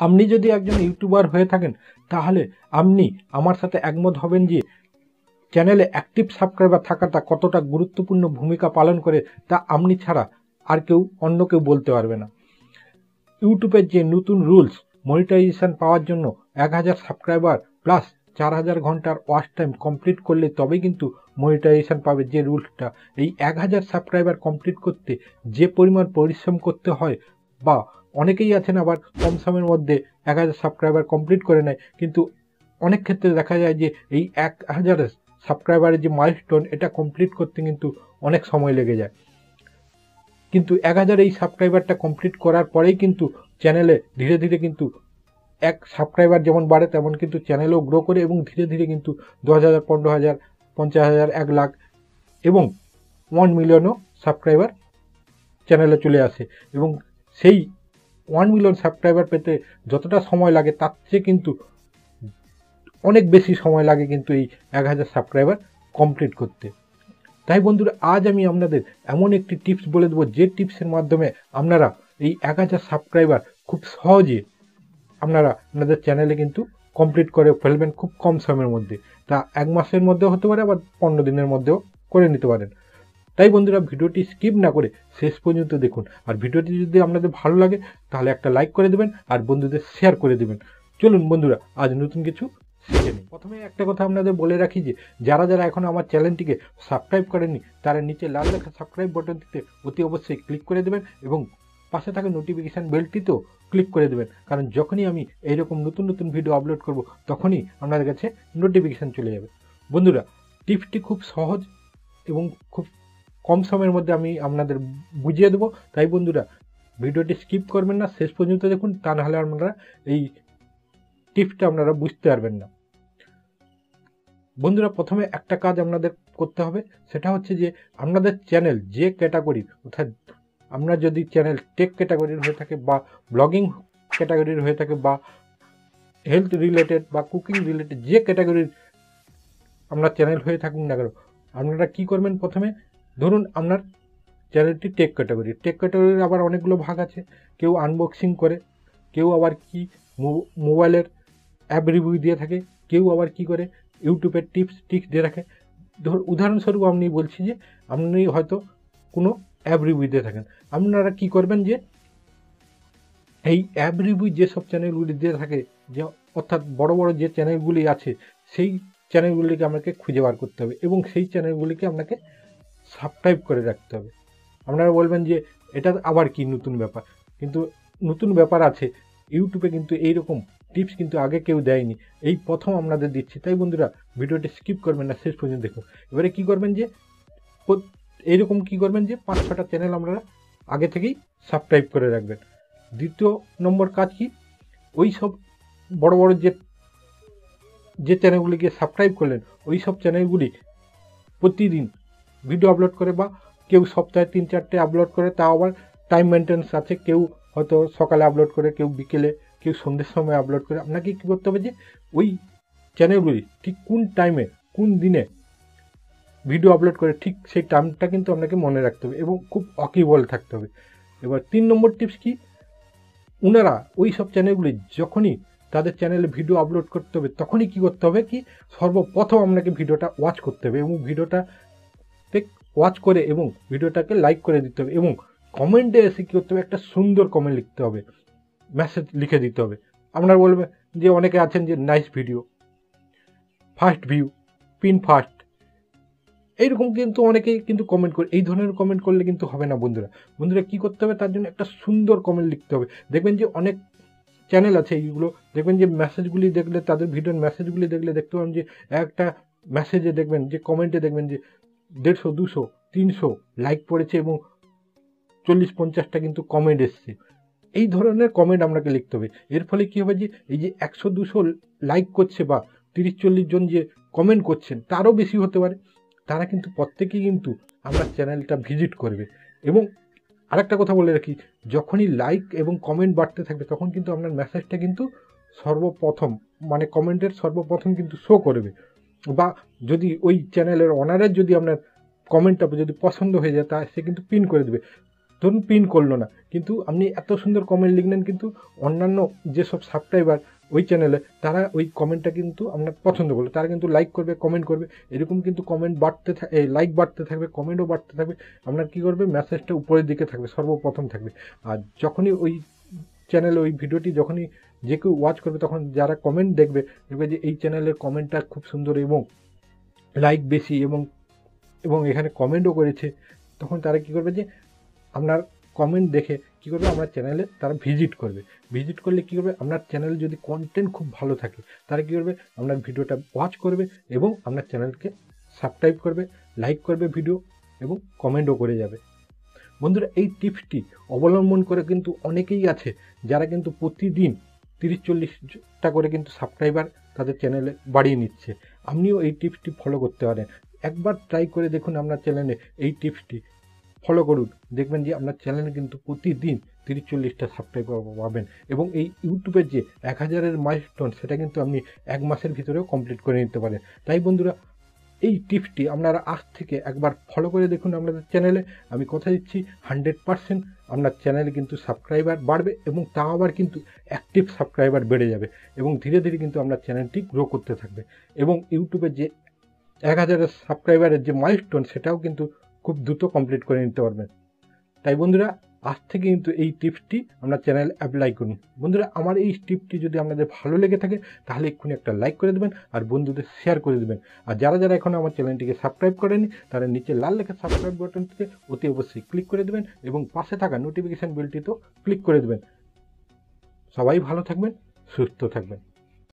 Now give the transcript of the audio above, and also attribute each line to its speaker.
Speaker 1: আপনি যদি একজন ইউটিউবার হয়ে থাকেন, তাহলে আপনি আমার সাথে একমত হবেন যে চ্যানেলে অ্যাক্টিভ সাবস্ক্রাইবার থাকাটা কতটা গুরুত্বপূর্ণ ভূমিকা পালন করে তা আপনি ছাড়া আর কেউ, অন্য কেউ বলতে পারবে না। ইউটিউবের যে নতুন রুলস মনিটাইজেশন পাওয়ার জন্য এক হাজার সাবস্ক্রাইবার প্লাস চার হাজার ঘণ্টার ওয়াচ টাইম কমপ্লিট করলে তবেই কিন্তু মনিটাইজেশন পাবে যে রুলসটা। এই এক হাজার সাবস্ক্রাইবার কমপ্লিট করতে যে পরিমাণ পরিশ্রম করতে হয় বা অনেকেই আছেন আবার কম সময়ের মধ্যে এক হাজার সাবস্ক্রাইবার কমপ্লিট করে নেয়। কিন্তু অনেক ক্ষেত্রে দেখা যায় যে এই এক হাজার সাবস্ক্রাইবারের যে মাইলস্টোন এটা কমপ্লিট করতে কিন্তু অনেক সময় লেগে যায়। কিন্তু এক হাজার এই সাবস্ক্রাইবারটা কমপ্লিট করার পরেই কিন্তু চ্যানেলে ধীরে ধীরে কিন্তু এক সাবস্ক্রাইবার যেমন বাড়ে, তেমন কিন্তু চ্যানেলও গ্রো করে এবং ধীরে ধীরে কিন্তু দশ হাজার, পনেরো হাজার, পঞ্চাশ হাজার, এক লাখ এবং ওয়ান মিলিয়নও সাবস্ক্রাইবার চ্যানেলে চলে আসে। এবং সেই ওয়ান মিলিয়ন সাবস্ক্রাইবার পেতে যতটা সময় লাগে, তার চেয়ে কিন্তু অনেক বেশি সময় লাগে কিন্তু এই এক হাজার সাবস্ক্রাইবার কমপ্লিট করতে। তাই বন্ধুরা, আজ আমি আপনাদের এমন একটি টিপস বলে দেবো, যে টিপসের মাধ্যমে আপনারা এই এক হাজার সাবস্ক্রাইবার খুব সহজে আপনারা আপনাদের চ্যানেলে কিন্তু কমপ্লিট করে ফেলবেন খুব কম সময়ের মধ্যে। তা এক মাসের মধ্যেও হতে পারে, আবার পনেরো দিনের মধ্যেও করে নিতে পারেন। তাই বন্ধুরা ভিডিওটি স্কিপ না করে শেষ পর্যন্ত দেখুন। আর ভিডিওটি যদি আপনাদের ভালো লাগে, তাহলে একটা লাইক করে দেবেন আর বন্ধুদের শেয়ার করে দেবেন। চলুন বন্ধুরা, আজ নতুন কিছু শিখে নিই। প্রথমে একটা কথা আপনাদের বলে রাখি যে, যারা যারা এখন আমার চ্যানেলটিকে সাবস্ক্রাইব করেননি, তারা নিচে লাল লেখা সাবস্ক্রাইব বাটনটিতে অতি অবশ্যই ক্লিক করে দেবেন এবং পাশে থাকা নোটিফিকেশান বেলটিতেও ক্লিক করে দেবেন। কারণ যখনই আমি এইরকম নতুন নতুন ভিডিও আপলোড করব, তখনই আপনাদের কাছে নোটিফিকেশান চলে যাবে। বন্ধুরা টিপসটি খুব সহজ এবং খুব কম সময়ের মধ্যে আমি আপনাদের বুঝিয়ে দেবো। তাই বন্ধুরা, ভিডিওটি স্কিপ করবেন না, শেষ পর্যন্ত দেখুন, তা নাহলে আপনারা এই টিপসটা আপনারা বুঝতে পারবেন না। বন্ধুরা, প্রথমে একটা কাজ আপনাদের করতে হবে, সেটা হচ্ছে যে আপনাদের চ্যানেল যে ক্যাটাগরি অর্থাৎ আপনার যদি চ্যানেল টেক ক্যাটাগরির হয়ে থাকে বা ব্লগিং ক্যাটাগরির হয়ে থাকে বা হেলথ রিলেটেড বা কুকিং রিলেটেড যে ক্যাটাগরির আপনার চ্যানেল হয়ে থাকুন না কেন, আপনারা কী করবেন প্রথমে? ধরুন আপনার চ্যানেলটি টেক ক্যাটাগরি টেক ক্যাটাগরির আবার অনেকগুলো ভাগ আছে। কেউ আনবক্সিং করে, কেউ আবার কি মোবাইলের অ্যাপ রিভিউ দিয়ে থাকে, কেউ আবার কি করে ইউটিউবের টিপস টিক্স দিয়ে রাখে ধর উদাহরণস্বরূপ আপনি বলছি যে, আপনি হয়তো কোনো অ্যাপ রিভিউ দিয়ে থাকেন। আপনারা কি করবেন যে, এই অ্যাপ রিভিউ যেসব চ্যানেলগুলি দিয়ে থাকে, যে অর্থাৎ বড় বড় যে চ্যানেলগুলি আছে, সেই চ্যানেলগুলিকে আপনাকে খুঁজে বার করতে হবে এবং সেই চ্যানেলগুলিকে আপনাকে সাবস্ক্রাইব করে রাখতে হবে। আপনারা বলবেন যে, এটা আবার কি নতুন ব্যাপার? কিন্তু নতুন ব্যাপার আছে, ইউটিউবে কিন্তু এইরকম টিপস কিন্তু আগে কেউ দেয়নি। এই প্রথম আপনাদের দিচ্ছি। তাই বন্ধুরা, ভিডিওটি স্কিপ করবেন না, শেষ পর্যন্ত দেখুন। এবারে কি করবেন যে এইরকম কি করবেন যে, পাঁচ ছটা চ্যানেল আপনারা আগে থেকেই সাবস্ক্রাইব করে রাখবেন। দ্বিতীয় নম্বর কাজ কি? ওই সব বড় বড় যে যে চ্যানেলগুলিকে সাবস্ক্রাইব করলেন, ওই সব চ্যানেলগুলি প্রতিদিন ভিডিও আপলোড করে বা কেউ সপ্তাহে তিন, চারটে আপলোড করে, তাও আবার টাইম মেনটেন্স আছে। কেউ হয়তো সকালে আপলোড করে, কেউ বিকেলে, কেউ সন্ধ্যের সময় আপলোড করে। আপনাকে কী করতে হবে যে, ওই চ্যানেলগুলি ঠিক কোন টাইমে কোন দিনে ভিডিও আপলোড করে, ঠিক সেই টাইমটা কিন্তু আপনাকে মনে রাখতে হবে এবং খুব অকিবল থাকতে হবে। এবার তিন নম্বর টিপস কি? ওনারা ওই সব চ্যানেলগুলি যখনই তাদের চ্যানেলে ভিডিও আপলোড করতে হবে, তখনই কি করতে হবে কি? সর্বপ্রথম আপনাকে ভিডিওটা ওয়াচ করতে হবে এবং ভিডিওটা ওয়াচ করে এবং ভিডিওটাকে লাইক করে দিতে হবে এবং কমেন্টে এসে কী করতে হবে? একটা সুন্দর কমেন্ট লিখতে হবে। মেসেজ লিখে দিতে হবে। আপনারা বলবেন যে অনেকে আছেন যে nice video first view pin first এইরকম কিন্তু অনেকেই কিন্তু কমেন্ট করে, এই ধরনের কমেন্ট করলে কিন্তু হবে না বন্ধুরা। বন্ধুরা কী করতে হবে? তার জন্য একটা সুন্দর কমেন্ট লিখতে হবে। দেখবেন যে অনেক চ্যানেল আছে এইগুলো। দেখবেন যে মেসেজগুলি দেখলে, তাদের ভিডিওর মেসেজগুলি দেখলে দেখতে পাবেন যে একটা মেসেজে দেখবেন, যে কমেন্টে দেখবেন যে দেড়শো, দুশো, তিনশো লাইক পড়েছে এবং চল্লিশ, পঞ্চাশটা কিন্তু কমেন্ট এসছে। এই ধরনের কমেন্ট আপনাকে লিখতে হবে। এর ফলে কী হবে যে, এই যে একশো, দুশো লাইক করছে বা তিরিশ, চল্লিশ জন যে কমেন্ট করছেন, তারও বেশি হতে পারে। তারা কিন্তু প্রত্যেকেই কিন্তু আমার চ্যানেলটা ভিজিট করবে। এবং আরেকটা কথা বলে রাখি, যখনই লাইক এবং কমেন্ট বাড়তে থাকবে, তখন কিন্তু আপনার মেসেজটা কিন্তু সর্বপ্রথম মানে কমেন্টের সর্বপ্রথম কিন্তু শো করবে। বা যদি ওই চ্যানেলের অনারের যদি আপনার কমেন্টটা যদি পছন্দ হয়ে যায়, তা সে কিন্তু পিন করে দেবে। ধরুন পিন করল না, কিন্তু আপনি এত সুন্দর কমেন্ট লিখলেন, কিন্তু অন্যান্য যেসব সাবস্ক্রাইবার ওই চ্যানেলে তারা ওই কমেন্টটা কিন্তু আপনার পছন্দ করল। তারা কিন্তু লাইক করবে কমেন্ট করবে, এরকম কিন্তু কমেন্ট বাড়তে থাকে লাইক বাড়তে থাকবে কমেন্টও বাড়তে থাকবে। আপনার কী করবে? মেসেজটা উপরের দিকে থাকবে, সর্বপ্রথম থাকবে। আর যখনই ওই চ্যানেলে ওই ভিডিওটি যখনই যে কেউ ওয়াচ করবে তখন যারা কমেন্ট দেখবে দেখবে যে এই চ্যানেলের কমেন্টটা খুব সুন্দর এবং লাইক বেশি এবং এবং এখানে কমেন্টও করেছে। তখন তারা কী করবে যে, আপনার কমেন্ট দেখে কী করবে? আপনার চ্যানেলে তারা ভিজিট করবে। ভিজিট করলে কী করবে? আপনার চ্যানেলে যদি কন্টেন্ট খুব ভালো থাকে, তারা কী করবে? আপনার ভিডিওটা ওয়াচ করবে এবং আপনার চ্যানেলকে সাবস্ক্রাইব করবে লাইক করবে ভিডিও এবং কমেন্টও করে যাবে। বন্ধুরা, এই টিপসটি অবলম্বন করে কিন্তু অনেকেই আছে, যারা কিন্তু প্রতিদিন তিরিশ চল্লিশটা করে কিন্তু সাবস্ক্রাইবার তাদের চ্যানেলে বাড়িয়ে নিচ্ছে। আপনিও এই টিপসটি ফলো করতে পারেন। একবার ট্রাই করে দেখুন আপনার চ্যানেলে এই টিপসটি ফলো করুন। দেখবেন যে আপনার চ্যানেলে কিন্তু প্রতিদিন তিরিশ চল্লিশটা সাবস্ক্রাইবার পাবেন। এবং এই ইউটিউবের যে এক হাজারের মাইলস্টোন সেটা কিন্তু আপনি এক মাসের ভিতরেও কমপ্লিট করে নিতে পারেন। তাই বন্ধুরা, এই টিপসটি আপনারা আজ থেকে একবার ফলো করে দেখুন আপনাদের চ্যানেলে আমি কথা দিচ্ছি হান্ড্রেড পারসেন্ট আপনার চ্যানেলে কিন্তু সাবস্ক্রাইবার বাড়বে এবং তা আবার কিন্তু অ্যাক্টিভ সাবস্ক্রাইবার বেড়ে যাবে এবং ধীরে ধীরে কিন্তু আপনার চ্যানেলটি গ্রো করতে থাকবে। এবং ইউটিউবে যে এক হাজারের সাবস্ক্রাইবারের যে মাইলস্টোন সেটাও কিন্তু খুব দ্রুত কমপ্লিট করে নিতে পারবেন। তাই বন্ধুরা আজ থেকে কিন্তু এই টিপসটি আমরা চ্যানেল অ্যাপ্লাই করুন বন্ধুরা, আমার এই টিপসটি যদি আপনাদের ভালো লেগে থাকে, তাহলে এক্ষুনি একটা লাইক করে দেবেন আর বন্ধুদের শেয়ার করে দেবেন। আর যারা যারা এখন আমার চ্যানেলটিকে সাবস্ক্রাইব করেনি, তারা নিচে লাল লেখা সাবস্ক্রাইব বাটনটিতে অতি অবশ্যই ক্লিক করে দেবেন এবং পাশে থাকা নোটিফিকেশান বেলটিতেও ক্লিক করে দেবেন। সবাই ভালো থাকবেন, সুস্থ থাকবেন।